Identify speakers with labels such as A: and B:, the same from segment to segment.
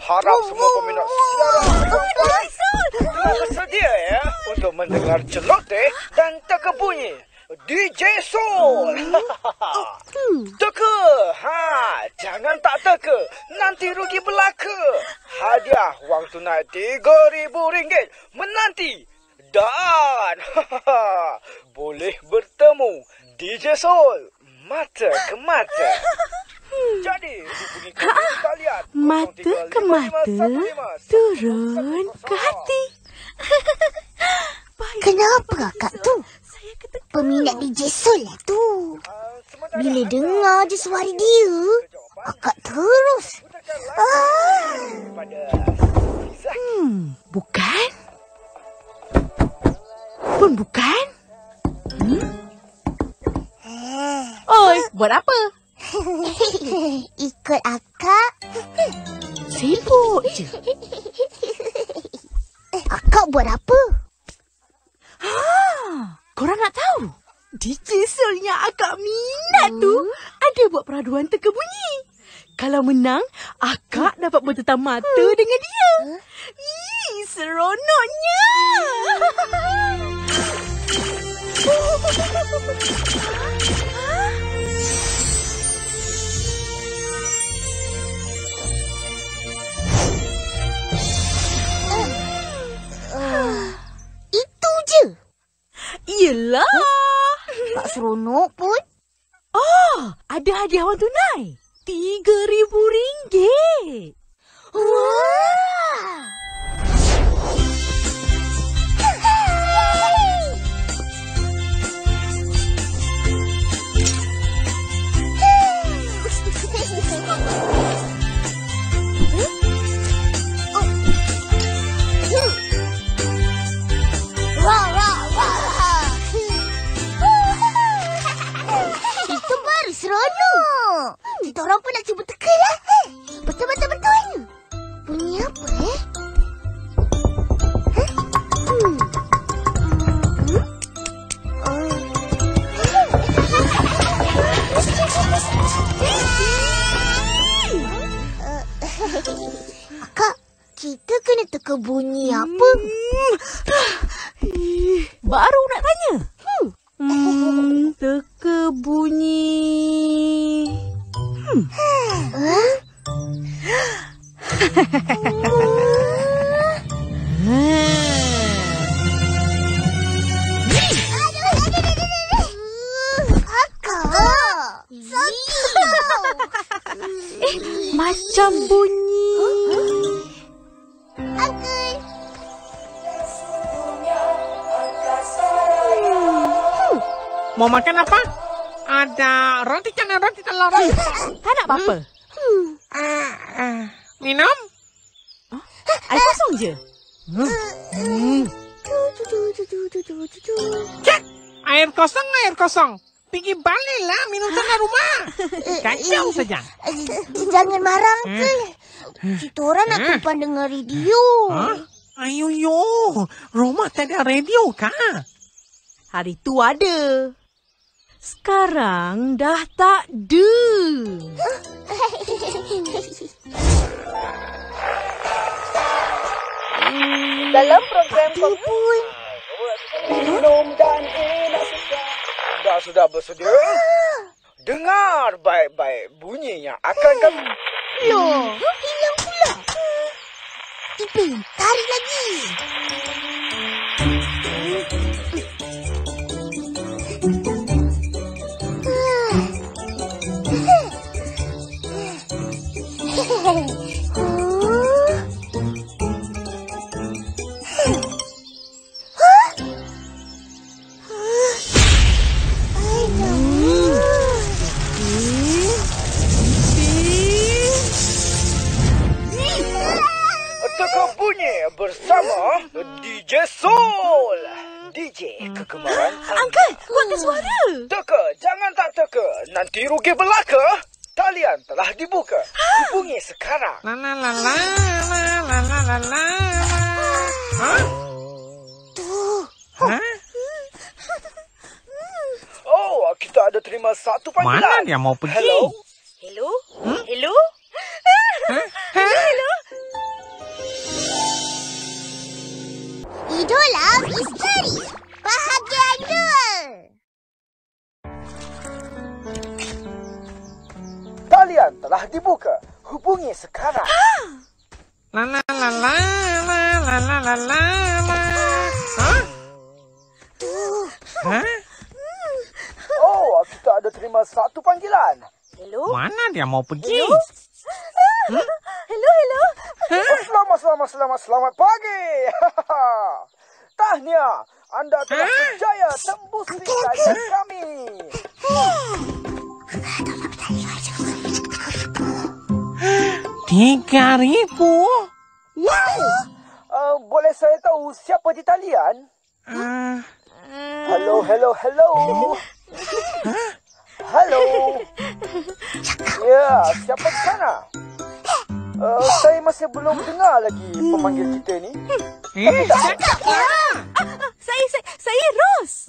A: Harap semua peminat siaran telah bersedia ya untuk mendengar celoteh dan teka bunyi. DJ Soul. teka. Ha, jangan tak teka. Nanti rugi belaka. Hadiah wang tunai RM3,000 menanti. Dan boleh bertemu DJ Soul mata ke mata. Jadi, hubungi kalian.
B: Mata ke mata, turun ke hati.
C: Kenapa akak tu? Peminat DJ Sol lah tu. Bila dengar je suara dia, akak terus. Ah.
B: Hmm, bukan? Pun bukan? Hmm? Oi, buat apa?
C: Ikut akak.
B: Sibuk je.
C: Akak buat apa?
B: Ha, korang nak tahu? DJ Sol yang akak minat tu ada buat peraduan teka bunyi. Kalau menang, akak dapat bertetam mata dengan ada hadiah wang tunai. Tiga ribu ringgit.
C: Wow! orang pun nak cuba teka lah. Betul, betul, betul. Bunyi apa eh? Hah? Hmm. Hmm? Oh. Akak, kita kena teka bunyi apa?
B: Baru nak tanya. Hmm. Hmm, teka bunyi. Macam bunyi.
D: Mau makan apa? Ada roti canai, roti telur. roti.
B: Tak nak apa-apa.
D: Ah, ah, minum?
B: Air kosong je. Hmm.
D: Cek! Air kosong, air kosong. Pergi baliklah minum tanah rumah. Kacau saja.
C: Eh, Jangan marah, Uncle. Kita orang nak
D: Hmm.
C: dengar radio.
D: Hah? Ayo yo, rumah tak ada radio kah?
B: Hari tu ada. Sekarang dah tak ada.
A: Dalam program
C: Dia pun.
A: minum dan enak sedap. Dah sudah bersedia? Dengar baik-baik bunyi yang akan kami...
C: Loh, hilang pula. Ipin, tarik lagi.
D: Yay! nombor satu panggilan. Mana lah. dia
C: mau
D: pergi?
A: Hello? Hello? Hmm? Hello? Eh? Hello?
D: Eh? Idola Misteri Bahagian
A: 2
B: Talian
A: telah dibuka. Hubungi sekarang.
D: Ha? La la la la la la la la la.
A: Terima satu panggilan.
B: Hello?
D: Mana dia mau pergi?
B: Hello, hello.
A: Oh, selamat, selamat, selamat, selamat pagi. Tahniah, anda telah berjaya tembus lidah kami.
D: Tiga ribu?
A: Wow! Uh, boleh saya tahu siapa di talian?
D: Ah,
A: Hello, hello, hello. Hello. Ya, siapa di sana? Uh, saya masih belum dengar lagi pemanggil kita ni.
D: eh, cakap lah.
B: Saya, saya, saya Ros.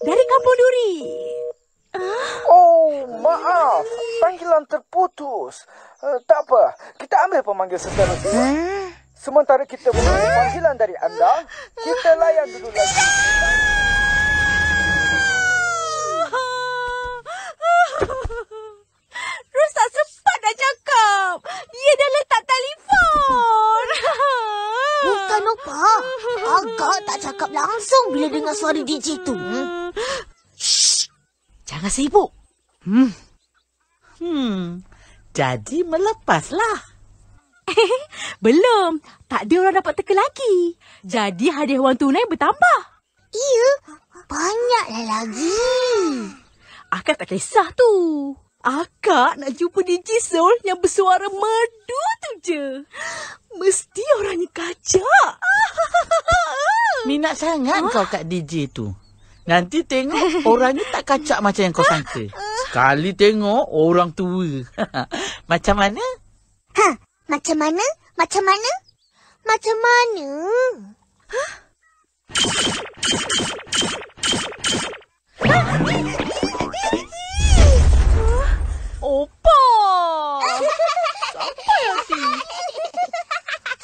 B: Dari Kampung Duri.
A: Oh, maaf. Panggilan terputus. Uh, tak apa. Kita ambil pemanggil seterusnya. Sementara kita menunggu panggilan dari anda, kita layan dulu lagi.
B: Ros tak sempat nak cakap. Dia dah letak telefon.
C: Bukan apa. Agak tak cakap langsung bila dengar suara DJ tu. Hmm?
B: Jangan sibuk.
E: Hmm. Hmm. Jadi melepaslah.
B: Belum. Tak ada orang dapat teka lagi. Jadi hadiah wang tunai bertambah.
C: Iya. Banyaklah lagi.
B: Akak tak kisah tu. Akak nak jumpa DJ Soul yang bersuara merdu tu je. Mesti orangnya kacak.
E: Minat sangat kau kat DJ tu. Nanti tengok orangnya tak kacak macam yang kau sangka. Sekali tengok orang tua. macam mana?
C: Ha, macam mana? Macam mana? Macam mana?
B: Opa!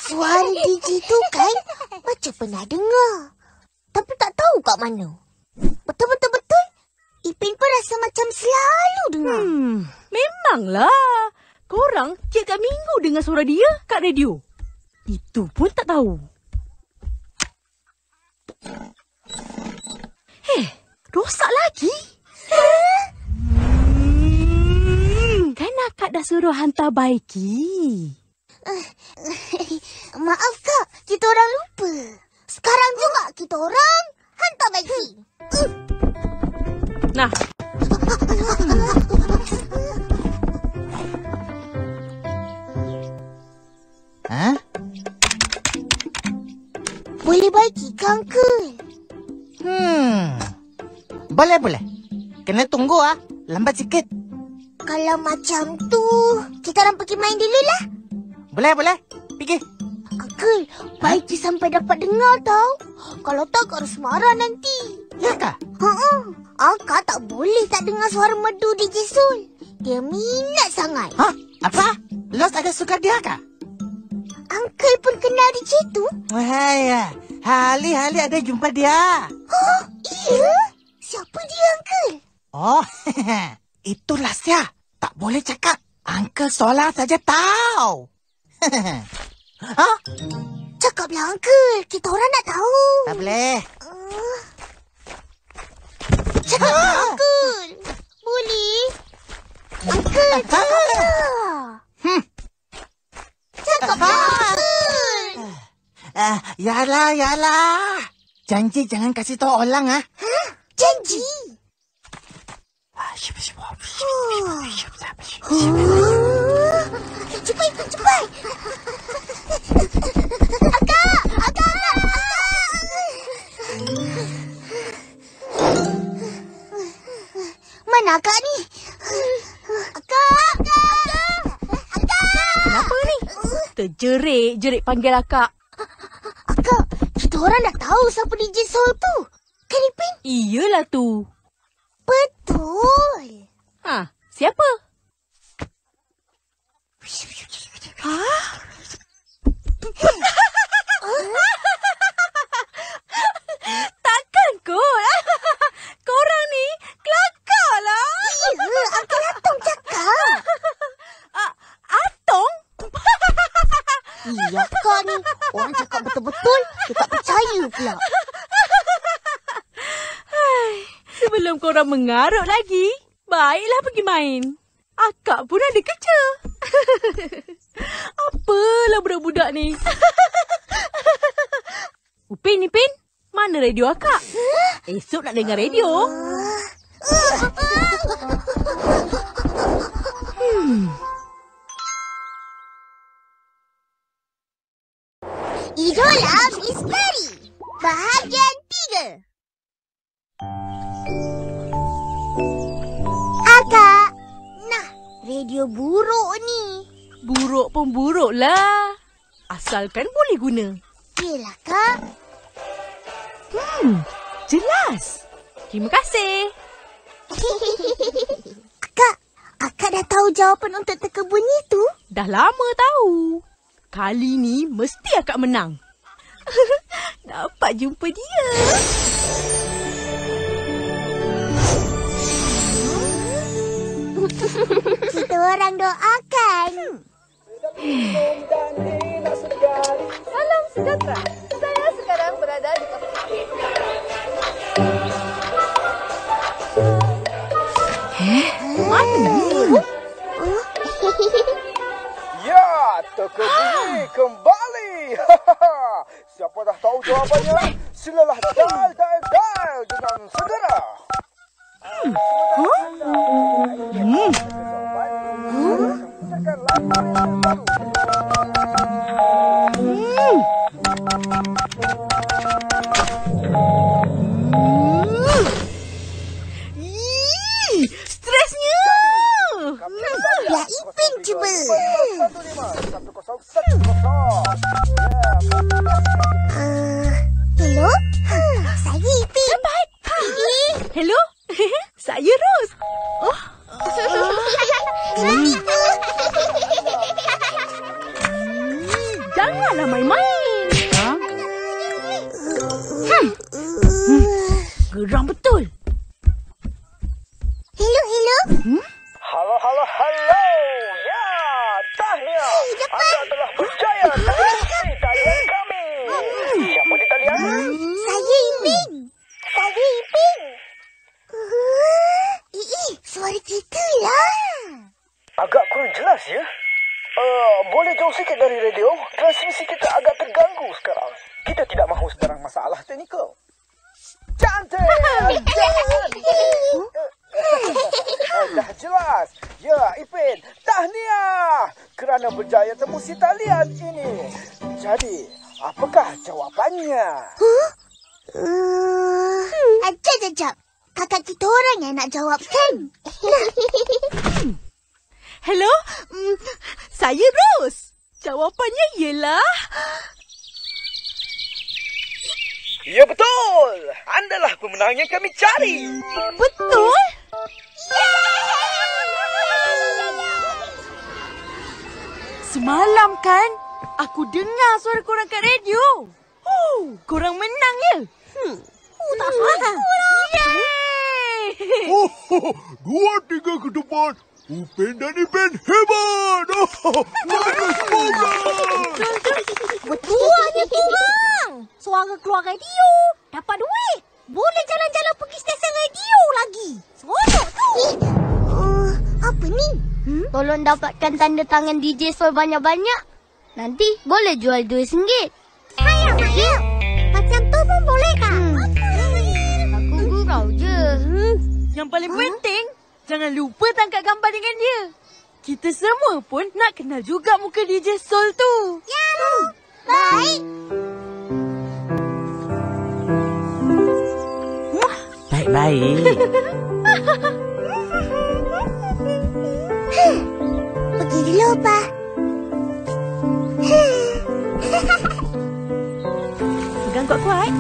C: Suara DJ tu kan macam pernah dengar. Tapi tak tahu kat mana. Betul-betul-betul. Ipin pun rasa macam selalu dengar.
B: Hmm, memanglah. Korang tiap minggu dengar suara dia kat radio. Itu pun tak tahu. Eh, rosak lagi. Kan akak dah suruh hantar baiki.
C: Maaf kak, kita orang lupa. Sekarang juga kita orang hantar bagi.
B: Nah,
E: Ha?
C: Boleh bagi ke Uncle?
F: Hmm. Boleh, boleh. Kena tunggu ah. Lambat sikit.
C: Kalau macam tu, kita orang pergi main dulu lah.
F: Boleh, boleh. Pergi.
C: Uncle, baik je sampai dapat dengar tau. Kalau tak, harus marah nanti.
F: Ya kah?
C: Ha-ha. Akak tak boleh tak dengar suara merdu DJ Sul. Dia minat sangat.
F: Ha? Apa? Los ada suka dia kah?
C: Uncle pun kenal DJ tu.
F: Wahai, ya. Hali-hali ada jumpa dia.
C: Oh, iya? Siapa dia, Uncle?
F: Oh, itulah sia. Tak boleh cakap. Uncle Sola saja tahu. ha?
C: Cakaplah, Uncle. Kita orang nak tahu.
F: Tak boleh.
C: Uh, cakaplah, Uncle. Boleh? Uncle, cakaplah.
F: Hmm.
C: Cakaplah, Uncle.
F: Ah, yalah, yalah. Janji jangan kasih tahu orang ah.
C: Janji. Cepat, cepat. Akak, akak. Mana akak ni? Akak, akak. Akak.
B: kenapa ni? Terjerit-jerit panggil akak.
C: Akak, kita orang dah tahu siapa DJ Soul tu. Kan Ipin?
B: Iyalah tu.
C: Betul.
B: Ha, siapa? Ha? Takkan kot. Korang ni kelakar lah.
C: Ya, Uncle Atom cakap.
B: Ah,
C: betul, dia tak percaya pula.
B: Sebelum korang mengarut lagi, baiklah pergi main. Akak pun ada kerja. Apalah budak-budak ni. Upin, Ipin, mana radio akak? Esok nak dengar radio. lah. Asalkan boleh guna.
C: Yelah, Kak.
B: Hmm, jelas. Terima kasih.
C: Akak, akak dah tahu jawapan untuk teka bunyi tu?
B: Dah lama tahu. Kali ni mesti akak menang. Dapat jumpa dia.
C: Kita orang doakan.
G: Salam sejahtera. Saya sekarang berada di
A: Ya, teka bunyi kembali. Siapa dah tahu jawapannya? Silalah dial, dial, dial dengan segera.
C: hancurkan lapar
A: yang baru. Stresnya. Ya,
C: Ipin
A: cuba. 101. Jelas ya. Uh, boleh jauh sikit dari radio? Transmisi kita agak terganggu sekarang. Kita tidak mahu sebarang masalah teknikal. Cantik! Eh, Dah jelas. Ya, Ipin. Tahniah kerana berjaya tembusi talian ini. Jadi, apakah jawapannya?
C: Uh, Ajak, ajak. Kakak kita orang yang nak jawab kan?
B: Hello? Mm, saya Ros. Jawapannya ialah...
A: Ya, betul. Andalah pemenang yang kami cari.
B: Betul? Semalam kan, aku dengar suara korang kat radio. Oh, korang menang ya? Hmm. Oh, tak salah. Yeay!
H: Oh, dua tiga ke depan. Upin dan Ipin hebat. Oh, bagus banget.
C: Buahnya kurang. Suara keluar radio. Dapat duit. Boleh jalan-jalan pergi stesen radio lagi. Seronok tu. Uh, apa ni? Hmm? Tolong dapatkan tanda tangan DJ Sol banyak-banyak. Nanti boleh jual RM2. Hayap, hayap. Macam tu pun boleh kah? Hmm. Aku gurau je. Hmm.
B: Yang paling penting, jangan lupa tangkap gambar dengan dia. Kita semua pun nak kenal juga muka DJ Sol tu.
C: Ya, Baik.
E: Baik-baik.
C: Pergi dulu, Pa.
B: Pegang kuat-kuat.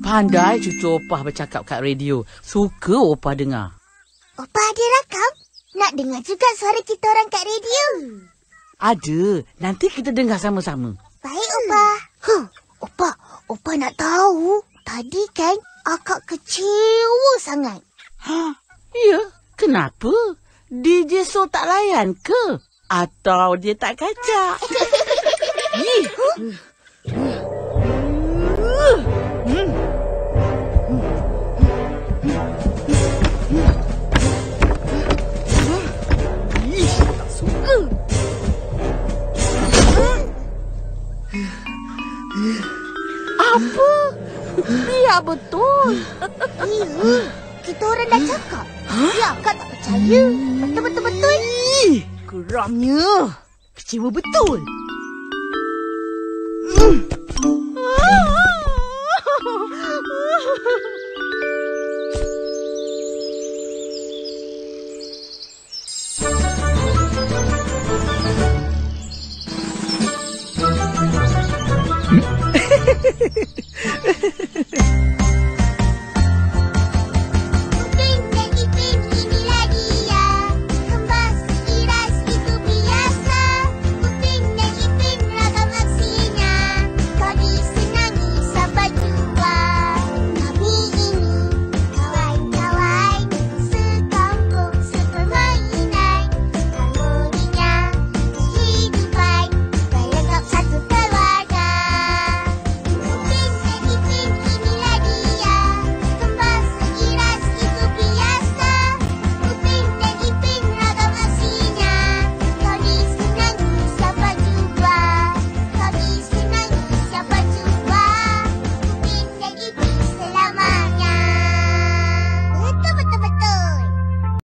E: Pandai cucu opah bercakap kat radio. Suka opah dengar.
C: Opa ada rakam? Nak dengar juga suara kita orang kat radio.
E: Ada. Nanti kita dengar sama-sama.
C: Baik, Opa. Huh, Opa, Opa nak tahu. Tadi kan akak kecewa sangat.
E: Ha? Ya? Kenapa? DJ So tak layan ke? Atau dia tak kacak? Ih, Apa? Biar betul.
C: Kita orang dah cakap. Ya, akak tak percaya. Betul-betul-betul.
B: Ih, geramnya. Kecewa betul.